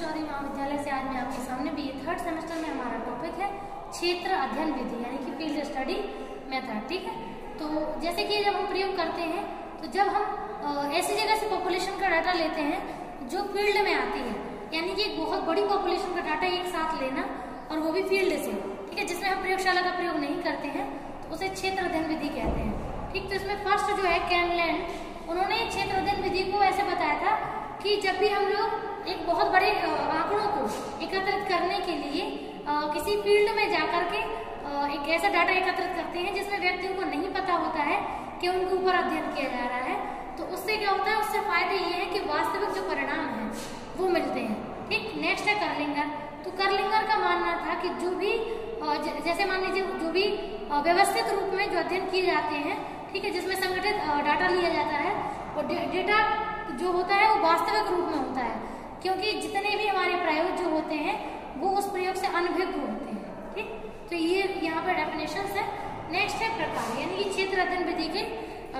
चौधरी महाविद्यालय से आज मैं आपके सामने भी थर्ड सेमेस्टर में हमारा टॉपिक है क्षेत्र अध्ययन विधि, यानी कि फ़ील्ड स्टडी मेथड ठीक है? तो जैसे कि जब हम प्रयोग करते हैं तो जब हम ऐसी जगह से पॉपुलेशन का डाटा लेते हैं जो फ़ील्ड में आती है, यानी कि एक बहुत बड़ी पॉपुलेशन का डाटा एक साथ लेना और वो भी फ़ील्ड से, ठीक है? जिसमें हम प्रयोगशाला का प्रयोग नहीं करते हैं तो उसे क्षेत्र अध्ययन विधि कहते हैं, ठीक? तो इसमें फ़र्स्ट जो है कैनलैंड उन्होंने क्षेत्र अध्ययन विधि को ऐसे बताया था कि जब भी हम लोग बहुत बड़े आंकड़ों को एकत्रित करने के लिए किसी फ़ील्ड में जाकर के एक ऐसा डाटा एकत्रित करते हैं जिसमें व्यक्तियों को नहीं पता होता है कि उनके ऊपर अध्ययन किया जा रहा है। तो उससे क्या होता है? उससे फ़ायदे ये है कि वास्तविक जो परिणाम है, वो मिलते हैं। ठीक? नेक्स्ट है करलिंगर। तो करलिंगर का मानना था कि जो भी जैसे मान लीजिए जो भी व्यवस्थित रूप में जो अध्ययन किए जाते हैं, ठीक है, जिसमें संगठित डाटा लिया जाता है और डेटा जो होता है वो वास्तविक रूप में होता है। क्योंकि जितने भी हमारे प्रयोग जो होते हैं, वो उस प्रयोग से अनभिज्ञ होते हैं, ठीक? तो ये यहाँ पर डेफिनेशन है। नेक्स्ट है प्रकार, यानी कि क्षेत्र अध्ययन विधि के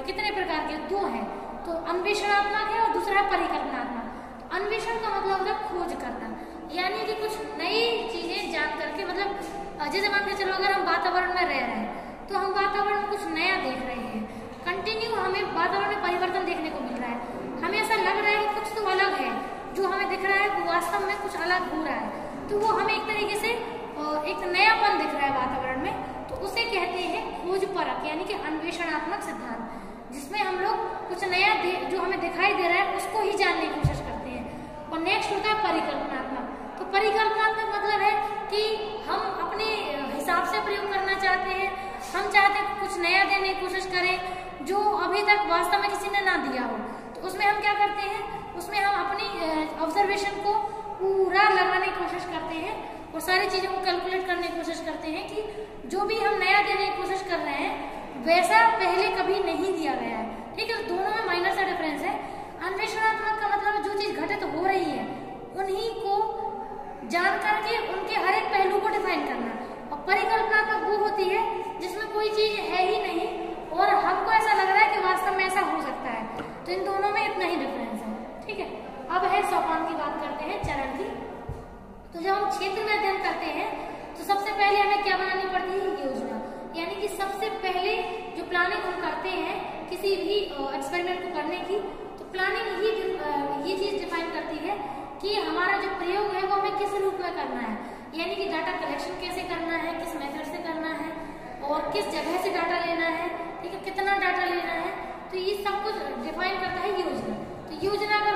कितने प्रकार के, दो हैं। तो अन्वेषणात्मक है और दूसरा है परिकल्पनात्मक। तो अन्वेषण का मतलब होता है खोज करना। यानी कि कुछ नई चीज़ें जान करके मतलब जैसे मान के चलो, अगर हम वातावरण में रह रहे हैं तो हम वातावरण में कुछ नया देख रहे हैं। कंटिन्यू हमें वातावरण में परिवर्तन देखने को मिल रहा है। हमें ऐसा लग रहा है कुछ तो अलग है जो हमें दिख रहा है वो वास्तव में कुछ अलग हो रहा है। तो वो हमें एक तरीके से एक नयापन दिख रहा है वातावरण में। तो उसे कहते हैं खोज परक यानी कि अन्वेषणात्मक सिद्धांत, जिसमें हम लोग कुछ नया जो हमें दिखाई दे रहा है, उसको ही जानने की कोशिश करते हैं। और नेक्स्ट होता है परिकल्पनात्मक। तो परिकल्पनात्मक मतलब है कि हम अपने हिसाब से प्रयोग करना चाहते हैं। हम चाहते हैं कुछ नया देने की कोशिश करें, जो अभी तक वास्तव में किसी ने ना दिया हो। तो उसमें हम क्या करते हैं? कोशिश करते हैं और सारी चीज़ों को कैलकुलेट करने की कोशिश करते हैं कि जो भी हम नया देने की कोशिश कर रहे हैं, वैसा पहले कभी नहीं दिया गया है। ठीक है, दोनों में माइनर सा डिफरेंस है। अन्वेषणात्मक का मतलब जो चीज़ घटित हो रही है, उन्हीं को जान करके उनके हर एक पहलू को डिफाइन करना और परिकल्पनात्मक वो होती है जिसमें कोई चीज़ है ही नहीं और हमको ऐसा लग रहा है कि वास्तव में ऐसा हो सकता है तो इन दोनों में इतना ही डिफरेंस है ठीक है अब है सोपान की बात करते हैं चरण की तो जब हम क्षेत्र में अध्ययन करते हैं तो सबसे पहले हमें क्या बनानी पड़ती है योजना। यानी कि सबसे पहले जो प्लानिंग हम करते हैं, किसी भी एक्सपेरिमेंट को करने की तो प्लानिंग ही ये चीज़ डिफाइन करती है कि हमारा जो प्रयोग है वो हमें किस रूप में करना है। यानी कि डाटा कलेक्शन कैसे करना है, किस मेथड से करना है, और किस जगह से डाटा लेना है, ठीक है, कितना डाटा लेना है तो ये सब कुछ डिफाइन करता है योजना। तो योजना अगर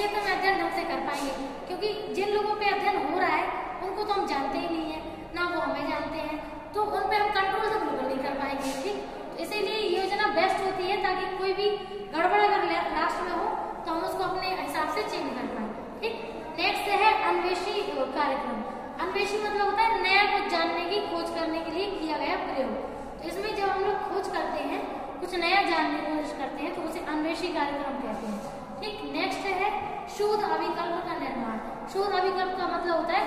क्षेत्र में अध्ययन ढंग से कर पाएँगे क्योंकि जिन लोगों पे अध्ययन हो रहा है, उनको तो हम जानते ही नहीं है, ना वो हमें जानते हैं तो उन पर हम कंट्रोल तो बिल्कुल नहीं कर पाएँगे, ठीक? तो इसीलिए योजना बेस्ट होती है, ताकि कोई भी गड़बड़ अगर लास्ट में हो तो हम उसको अपने हिसाब से चेंज कर पाए, ठीक? नेक्स्ट है अन्वेषी कार्यक्रम। अन्वेषी मतलब होता है नया कुछ जानने की, खोज करने के लिए किया गया प्रयोग। तो इसमें जब हम लोग खोज करते हैं, कुछ नया जानने की कोशिश करते हैं तो उसे अन्वेषी कार्यक्रम कहते हैं, ठीक? नेक्स्ट शोध अभिकल्प का निर्माण। शोध अभिकल्प का मतलब होता है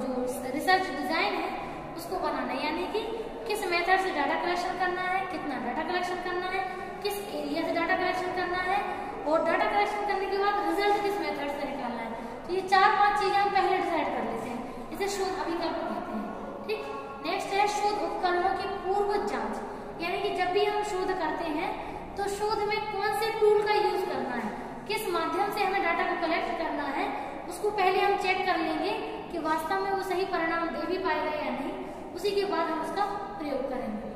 जो रिसर्च डिज़ाइन है, उसको बनाना। यानी कि किस मेथड से डाटा कलेक्शन करना है, कितना डाटा कलेक्शन करना है, किस एरिया से डाटा कलेक्शन करना है, और डाटा कलेक्शन करने के बाद रिज़ल्ट किस मेथड से निकालना है। तो ये चार पाँच चीज़ें हम पहले डिसाइड कर लेते हैं। इसे शोध अभिकल्प कहते हैं। ठीक? नेक्स्ट है शोध उपकरणों की पूर्व जाँच। यानी कि जब भी हम शोध करते हैं तो शोध में कौन से टूल का यूज़ करना है किस माध्यम से हमें डाटा को कलेक्ट करना है, उसको पहले हम चेक कर लेंगे कि वास्तव में वो सही परिणाम दे भी पाएगा या नहीं। उसी के बाद हम उसका प्रयोग करेंगे।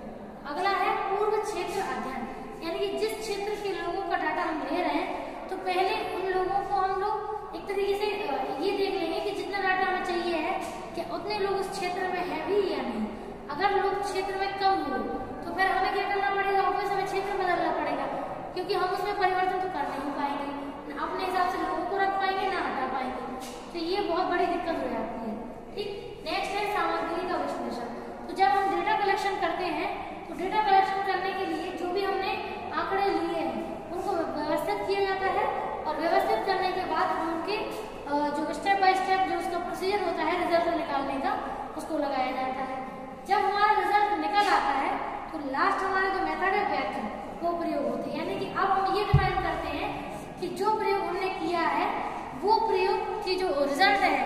अगला है पूर्व क्षेत्र अध्ययन। यानी कि जिस क्षेत्र के लोगों का डाटा हम ले रहे हैं तो पहले उन लोगों को हम लोग एक तरीके से ये देख लेंगे कि जितना डाटा हमें चाहिए है, कि उतने लोग उस क्षेत्र में है भी या नहीं। अगर लोग क्षेत्र में कम हो तो फिर हमें क्या करना पड़ेगा? ऑफ़िस हमें क्षेत्र बदलना ठीक? नेक्स्ट है सामग्री का विश्लेषण। तो जब हम डेटा कलेक्शन करते हैं तो डेटा कलेक्शन करने के लिए जो भी हमने आंकड़े लिए हैं, उनको व्यवस्थित किया जाता है और व्यवस्थित करने के बाद हम उनके जो स्टेप बाय स्टेप जो उसका प्रोसीजर होता है रिज़ल्ट निकालने का, उसको लगाया जाता है। जब हमारा रिज़ल्ट निकल आता है तो लास्ट हमारा जो मेथड है व्याख्या वो प्रयोग होते हैं। यानी कि अब हम ये डिफाइन करते हैं कि जो प्रयोग हमने किया है, वो प्रयोग की जो रिज़ल्ट है